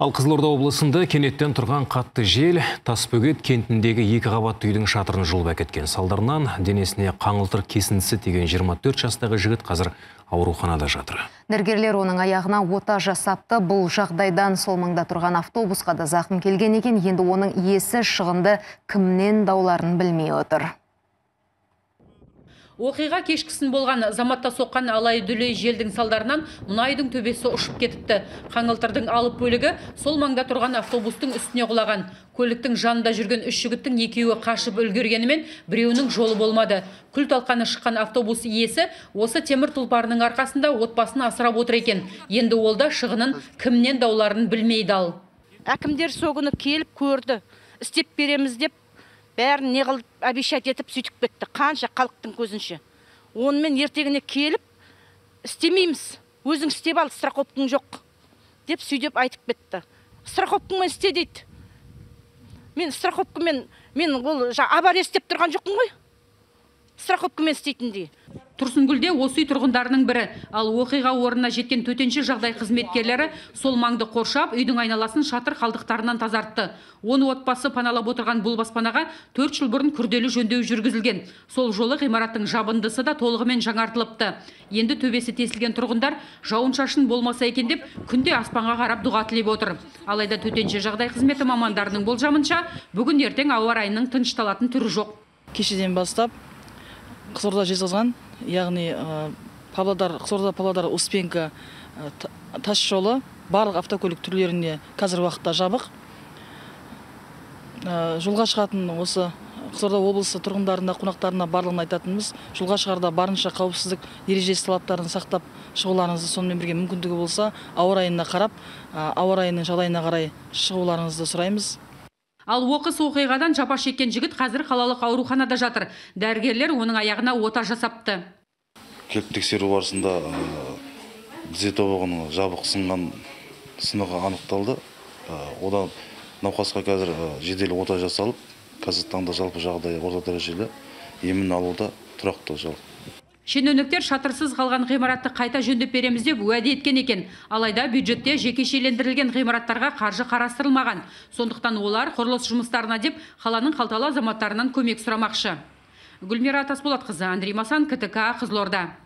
Ал Қызылорда облысында кенеттен тұрған қатты жел Тасбөгет кентіндегі екі қабатты үйдің шатырын жұлып әкеткен. Салдарынан денесіне қаңылтыр кесіндісі теген 24 жастағы жігіт қазір ауруханада жатыр. Дәрігерлер оның аяғына ота жасапты. Бұл жағдайдан сол маңда тұрған автобусқа да зақым келген екен. Енді оның иесі шығынды кімнен дауларын білмей отыр. Оқиға кешкісін болған заматта соққан алай дүлей желдің салдарынан мұнайдың төбесі ұшып кетіпті. Қаңылтырдың алып бөлігі сол маңда тұрған автобустың үстіне құлаған. Көліктің жанында жүрген үш жігіттің екеуі қашып үлгергенімен біреуінің жолы болмады. Күл талқаны шыққан автобус иесі осы темір тұлпарының арқасында отбасын асырап отыр екен. Енді ол да шығынын кімнен дауларын білмейді ал. Әкімдер сол күні келіп көрді. Істеп береміз деп бәрін не қылып обещать етіп сөйтіп кетті. Қанша халықтың көзінше. Онымен ертеңіне келіп істемейміз. Өзің істеп ал страховкаң жоқ деп сөйтіп айтып кетті. Страховкаңмен істе дейді. Мен страховкамен мен ол авария істеп тұрған жоқпын ғой. Страховкамен істейтіндей. Тұрсынгүлде осы үй тұрғындарының бірі. Ал оқиға орнына жеткен төтенше жағдай қызметкерлері сол маңды қоршап үйдің айналасын шатыр қалдықтарынан тазартты. Он отбасы паналап отырған бұл баспанаға төрт жыл бұрын күрделі жөндеу жүргізілген. Сол жолы ғимараттың жабындысы да толығымен жаңартылыпты. Енді төбесі тесілген тұрғындар жауын шашын болмаса екен деп күнде аспанға қарап дұға тілеп отыр. Алайда төтенше жағдай қызметі мамандарының болжамынша бүгін ертең ауа райының тынышталатын түрі жоқ. Кешеден бастап қызылорда жезқазған яғни павлодар қызылорда павлодар успенка тас жолы барлық автокөлік түрлеріне қазір уақытта жабық. Жолға шығатын осы қызылорда облысы тұрғындарына қонақтарына барлығына айтатынымыз жолға шығарда барынша қауіпсіздік ережесі талаптарын сақтап шығуларыңызды сонымен бірге мүмкіндігі болса ауа райына қарап ауа райының жағдайына қарай шығуларыңызды сұраймыз. Ал оқыс оқиғадан жапа шеккен жігіт қазір қалалық ауруханада жатыр. Дәрігерлер оның аяғына ота жасапты. Келіп тексеру барысында тізе тобығының жабық сынған сынығы анықталды. Одан науқасқа қазір жедел ота жасалып, қазіргі таңда жалпы жағдайы орта дәрежелі емін алуда тұрақты жалпы шенеуніктер шатырсыз қалған ғимаратты қайта жөндеп береміз деп уәде еткен екен. Алайда бюджетте жекешелендірілген ғимараттарға қаржы қарастырылмаған. Сондықтан олар құрылыс жұмыстарына деп қаланың қалталы азаматтарынан көмек сұрамақшы. Гүлмира тасболатқызы андрей масан ктк қызылорда.